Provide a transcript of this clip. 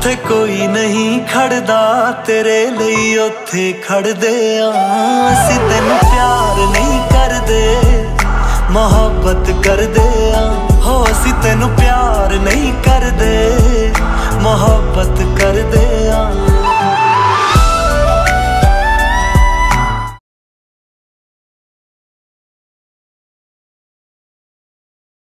ਜਿੱਥੇ ਕੋਈ ਨਹੀਂ ਖੜਦਾ, ਤੇਰੇ ਲਈ ਉੱਥੇ ਖੜਦੇ ਆ। ਅਸੀਂ ਤੈਨੂੰ ਪਿਆਰ ਨਹੀਂ ਕਰਦੇ, ਮੁਹੱਬਤ ਕਰਦੇ ਆ। ਹੋ, ਅਸੀਂ ਤੈਨੂੰ ਪਿਆਰ